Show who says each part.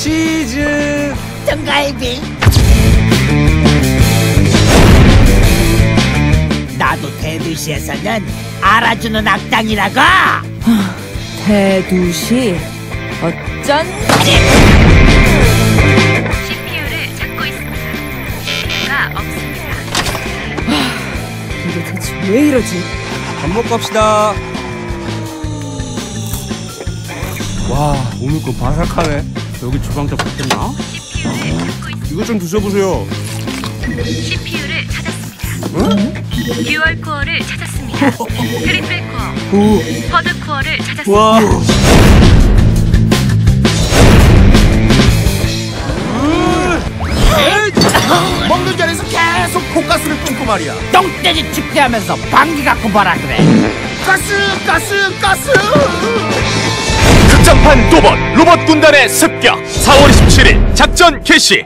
Speaker 1: 치즈
Speaker 2: 등갈비. 나도 대도시에서는 알아주는 악당이라고!
Speaker 3: 대두시? 어쩐
Speaker 4: CPU를 찾고 있습니다. CPU가 없습니다.
Speaker 3: 이게 대체 왜 이러지?
Speaker 1: 밥 먹고 갑시다. 와 오늘 거 바삭하네 여기 주방장 바뀌었나? 이거 좀 드셔보세요
Speaker 4: CPU를 찾았습니다. 듀얼 코어를 찾았습니다. 트리플 코어, 쿼드 코어를 찾았습니다.
Speaker 1: 와
Speaker 5: 먹는 자리에서 계속 포가스를 뿜고 말이야.
Speaker 2: 똥돼지 축제하면서 방귀 갖고 봐라 그래
Speaker 5: 가스, 가스, 가스.
Speaker 6: 극장판 도번 로봇 군단의 습격. 4월 27일 작전 개시